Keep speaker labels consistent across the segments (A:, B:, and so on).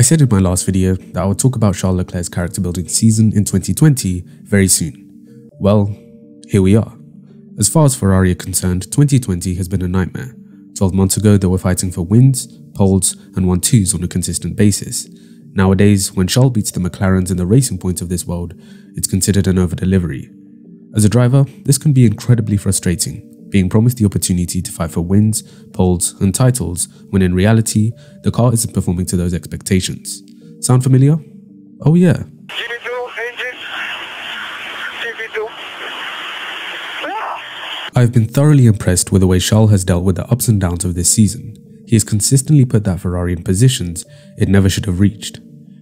A: I said in my last video that I would talk about Charles Leclerc's character building season in 2020 very soon. Well, here we are. As far as Ferrari are concerned, 2020 has been a nightmare. 12 months ago, they were fighting for wins, poles, and 1-2s on a consistent basis. Nowadays, when Charles beats the McLarens in the racing points of this world, it's considered an over-delivery. As a driver, this can be incredibly frustrating, being promised the opportunity to fight for wins, poles, and titles when in reality, the car isn't performing to those expectations. Sound familiar? Oh yeah. I've been thoroughly impressed with the way Charles has dealt with the ups and downs of this season. He has consistently put that Ferrari in positions it never should have reached.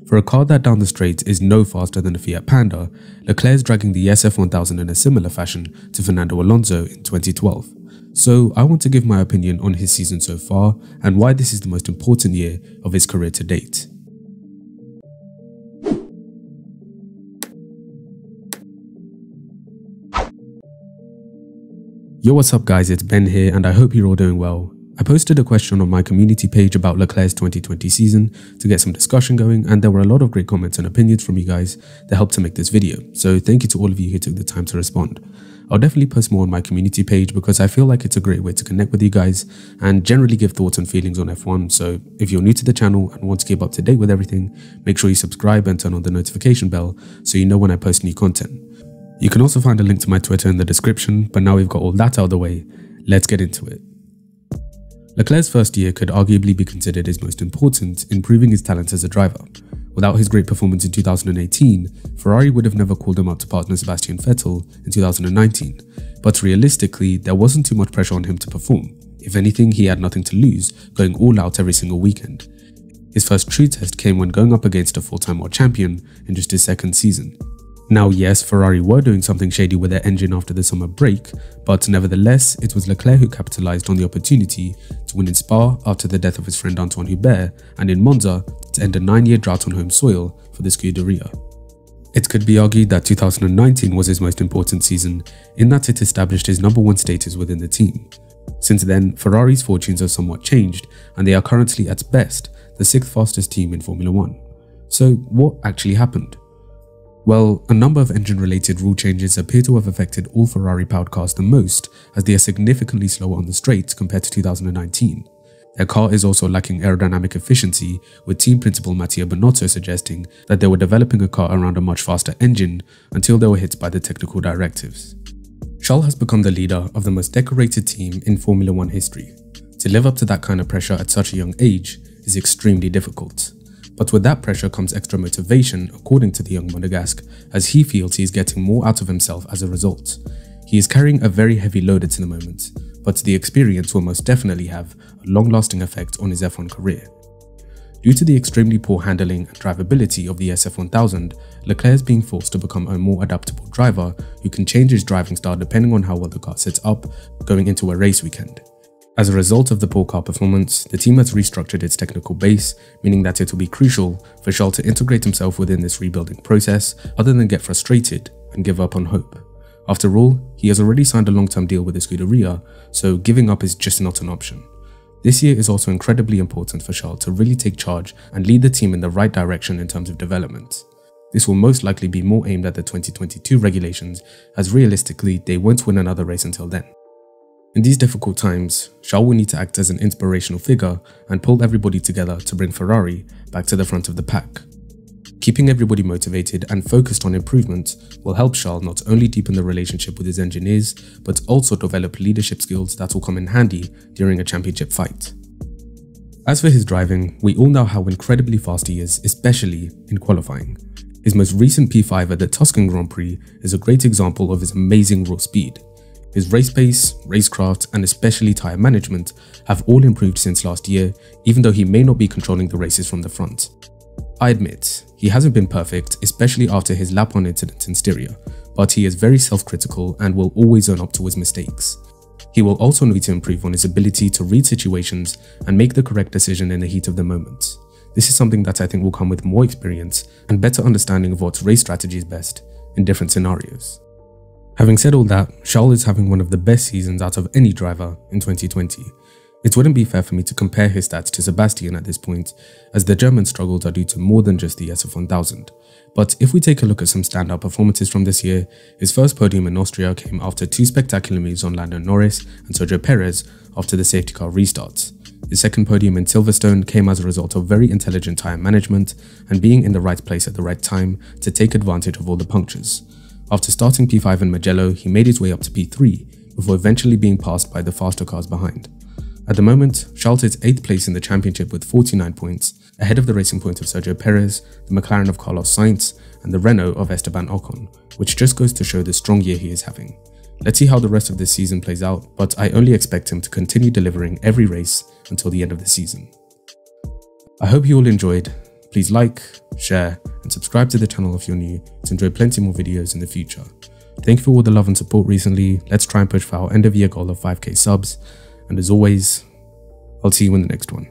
A: For a car that down the straight is no faster than a Fiat Panda, Leclerc is dragging the SF1000 in a similar fashion to Fernando Alonso in 2012. So I want to give my opinion on his season so far and why this is the most important year of his career to date. Yo what's up guys it's Ben here and I hope you're all doing well. I posted a question on my community page about Leclerc's 2020 season to get some discussion going and there were a lot of great comments and opinions from you guys that helped to make this video, so thank you to all of you who took the time to respond. I'll definitely post more on my community page because I feel like it's a great way to connect with you guys and generally give thoughts and feelings on F1, so if you're new to the channel and want to keep up to date with everything, make sure you subscribe and turn on the notification bell so you know when I post new content. You can also find a link to my Twitter in the description, but now we've got all that out of the way, let's get into it. Leclerc's first year could arguably be considered his most important in proving his talent as a driver. Without his great performance in 2018, Ferrari would have never called him up to partner Sebastian Vettel in 2019, but realistically, there wasn't too much pressure on him to perform. If anything, he had nothing to lose, going all out every single weekend. His first true test came when going up against a full-time world champion in just his second season. Now yes, Ferrari were doing something shady with their engine after the summer break, but nevertheless, it was Leclerc who capitalised on the opportunity to win in Spa after the death of his friend Antoine Hubert, and in Monza to end a 9-year drought on home soil for the Scuderia. It could be argued that 2019 was his most important season, in that it established his number one status within the team. Since then, Ferrari's fortunes have somewhat changed, and they are currently at best the 6th fastest team in Formula 1. So what actually happened? Well, a number of engine-related rule changes appear to have affected all Ferrari-powered cars the most, as they are significantly slower on the straight compared to 2019. Their car is also lacking aerodynamic efficiency, with team principal Mattia Binotto suggesting that they were developing a car around a much faster engine until they were hit by the technical directives. Charles has become the leader of the most decorated team in Formula 1 history. To live up to that kind of pressure at such a young age is extremely difficult. But with that pressure comes extra motivation, according to the young Monegasque, as he feels he is getting more out of himself as a result. He is carrying a very heavy load at the moment, but the experience will most definitely have a long-lasting effect on his F1 career. Due to the extremely poor handling and drivability of the SF1000, Leclerc is being forced to become a more adaptable driver who can change his driving style depending on how well the car sets up going into a race weekend. As a result of the poor car performance, the team has restructured its technical base, meaning that it will be crucial for Charles to integrate himself within this rebuilding process other than get frustrated and give up on hope. After all, he has already signed a long-term deal with Scuderia, so giving up is just not an option. This year is also incredibly important for Charles to really take charge and lead the team in the right direction in terms of development. This will most likely be more aimed at the 2022 regulations as realistically they won't win another race until then. In these difficult times, Charles will need to act as an inspirational figure and pull everybody together to bring Ferrari back to the front of the pack. Keeping everybody motivated and focused on improvement will help Charles not only deepen the relationship with his engineers, but also develop leadership skills that will come in handy during a championship fight. As for his driving, we all know how incredibly fast he is, especially in qualifying. His most recent P5 at the Tuscan Grand Prix is a great example of his amazing raw speed. His race pace, racecraft, and especially tyre management have all improved since last year, even though he may not be controlling the races from the front. I admit, he hasn't been perfect, especially after his lap 1 incident in Styria, but he is very self-critical and will always own up to his mistakes. He will also need to improve on his ability to read situations and make the correct decision in the heat of the moment. This is something that I think will come with more experience and better understanding of what race strategy is best in different scenarios. Having said all that, Charles is having one of the best seasons out of any driver in 2020. It wouldn't be fair for me to compare his stats to Sebastian at this point, as the German struggles are due to more than just the SF1000. But if we take a look at some standout performances from this year, his first podium in Austria came after two spectacular moves on Lando Norris and Sergio Perez after the safety car restarts. His second podium in Silverstone came as a result of very intelligent tyre management and being in the right place at the right time to take advantage of all the punctures. After starting P5 in Mugello, he made his way up to P3 before eventually being passed by the faster cars behind. At the moment, Charles is 8th place in the championship with 49 points, ahead of the racing points of Sergio Perez, the McLaren of Carlos Sainz, and the Renault of Esteban Ocon, which just goes to show the strong year he is having. Let's see how the rest of this season plays out, but I only expect him to continue delivering every race until the end of the season. I hope you all enjoyed. Please like, share, and subscribe to the channel if you're new to enjoy plenty more videos in the future. Thank you for all the love and support recently. Let's try and push for our end of year goal of 5k subs. And as always, I'll see you in the next one.